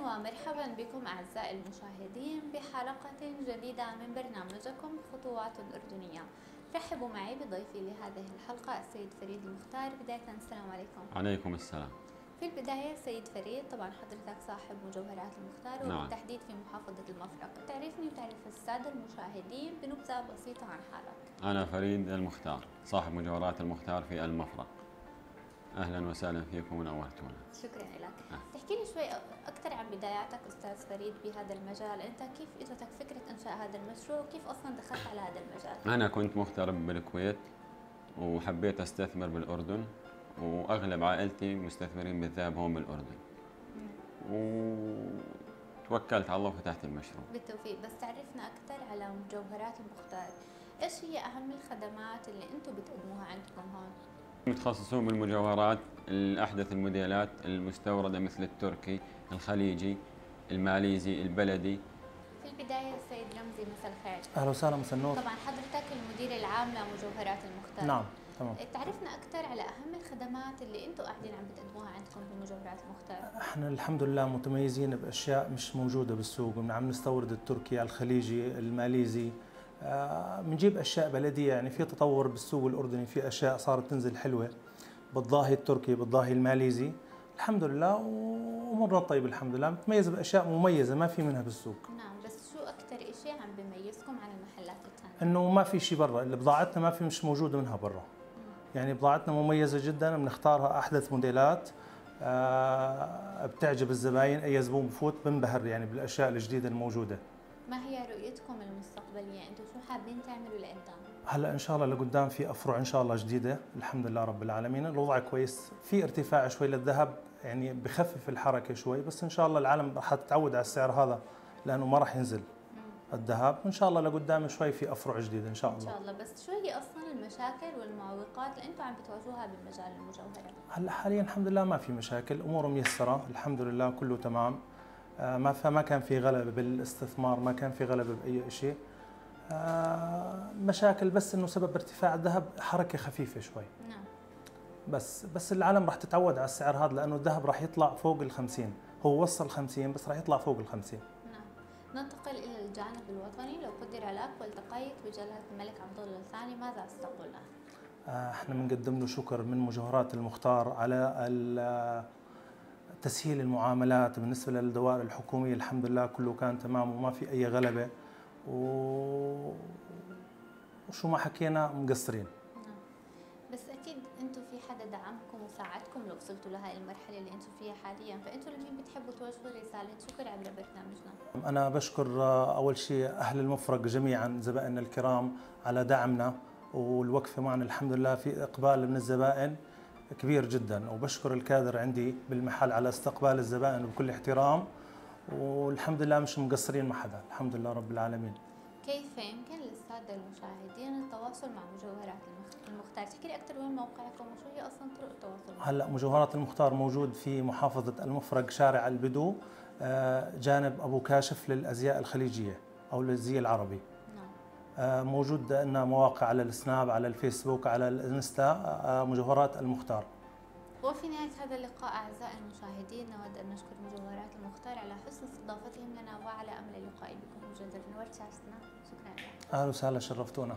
ومرحبا بكم أعزائي المشاهدين بحلقة جديدة من برنامجكم خطوات أردنية. رحبوا معي بضيفي لهذه الحلقة السيد فريد المختار. بداية السلام عليكم. عليكم السلام. في البداية سيد فريد طبعا حضرتك صاحب مجوهرات المختار نعم. وبالتحديد في محافظة المفرق. تعرفني وتعرف السادة المشاهدين بنبذة بسيطة عن حالك. أنا فريد المختار صاحب مجوهرات المختار في المفرق. أهلا وسهلا فيكم ونورتونا. شكرا لك. آه. تحكي لي شوي أكثر عن بداياتك أستاذ فريد بهذا المجال. أنت كيف إجتك فكرة إنشاء هذا المشروع؟ وكيف أصلا دخلت على هذا المجال؟ أنا كنت مغترب بالكويت وحبيت أستثمر بالأردن وأغلب عائلتي مستثمرين بالذهب هون بالأردن. وتوكلت على الله وفتحت المشروع. بالتوفيق. بس تعرفنا أكثر على مجوهرات المختار. إيش هي أهم الخدمات اللي أنتم بتقدموها عندكم هون؟ متخصصون بالمجوهرات الأحدث الموديلات المستوردة مثل التركي الخليجي الماليزي البلدي. في البداية السيد رمزي مساء الخير. أهلا وسهلا مساء النور. طبعا حضرتك المدير العام لمجوهرات المختار نعم تمام. تعرفنا أكثر على أهم الخدمات اللي أنتم قاعدين عم بتقدموها عندكم بمجوهرات المختار إحنا الحمد لله متميزين بأشياء مش موجودة بالسوق. عم نستورد التركي الخليجي الماليزي. آه، بنجيب أشياء بلدية يعني في تطور بالسوق الأردني في أشياء صارت تنزل حلوة بالضاهي التركي بالضاهي الماليزي. الحمد لله وامورنا طيب الحمد لله. متميزه بأشياء مميزة ما في منها بالسوق. نعم بس شو أكثر شيء عم بيميزكم عن المحلات الثانية إنه ما في شيء برا اللي بضاعتنا ما في مش موجودة منها برا. يعني بضاعتنا مميزة جدا بنختارها أحدث موديلات آه بتعجب الزباين أي زبون بفوت بنبهر يعني بالأشياء الجديدة الموجودة. ما هي رؤيتكم المستقبلية؟ أنتم شو حابين تعملوا لقدام هلا إن شاء الله لقدام في أفرع إن شاء الله جديدة الحمد لله رب العالمين. الوضع كويس في ارتفاع شوي للذهب يعني بخفف الحركة شوي بس إن شاء الله العالم رح تتعود على السعر هذا لأنه ما راح ينزل الذهب. وإن شاء الله لقدام شوي في أفرع جديدة إن شاء الله إن شاء الله. بس شو هي أصلا المشاكل والمعوقات اللي إنتم عم بتواجهوها بمجال المجوهرات هلا حاليا الحمد لله ما في مشاكل اموره ميسرة الحمد لله كله تمام. ما فما كان في غلبه بالاستثمار ما كان في غلبه بأي شيء آه، مشاكل بس إنه سبب ارتفاع الذهب حركة خفيفة شوي. نعم. بس بس العالم راح تتعود على السعر هذا لأنه الذهب راح يطلع فوق ال 50 هو وصل 50 بس راح يطلع فوق ال 50 نعم. ننتقل إلى الجانب الوطني. لو قدر لك والتقيت بجلاله الملك عبد الله الثاني ماذا استقبل له؟ آه، إحنا بنقدم له شكر من مجوهرات المختار على تسهيل المعاملات بالنسبة للدوائر الحكومية الحمد لله كله كان تمام وما في أي غلبة. و وشو ما حكينا مقصرين. نعم. بس أكيد أنتم في حدا دعمكم وساعدكم لو وصلتوا لهي المرحلة اللي أنتم فيها حاليا. فأنتم لمين بتحبوا توجهوا رساله شكر عبر برنامجنا أنا بشكر آه، أول شيء أهل المفرق جميعا زبائننا الكرام على دعمنا. والوقفة معنا الحمد لله في إقبال من الزبائن. كبير جدا. وبشكر الكادر عندي بالمحل على استقبال الزبائن بكل احترام. والحمد لله مش مقصرين مع حدا. الحمد لله رب العالمين. كيف يمكن للسادة المشاهدين التواصل مع مجوهرات المختار؟ تحكي لي أكثر وين موقعكم وشو هي أصلا طرق التواصل؟ هلأ مجوهرات المختار موجود في محافظة المفرق شارع البدو آه، جانب أبو كاشف للأزياء الخليجية أو للزي العربي. موجود عندنا مواقع على السناب على الفيسبوك على الإنستا آه، مجوهرات المختار. وفي نهاية هذا اللقاء أعزائي المشاهدين نود أن نشكر مجوهرات المختار على حسن استضافتهم لنا وعلى أمل اللقاء بكم مجددا. نورت شاشتنا شكرا لك. أهلا وسهلا شرفتونا.